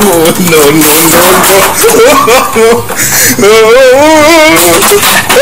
no, no, no, no.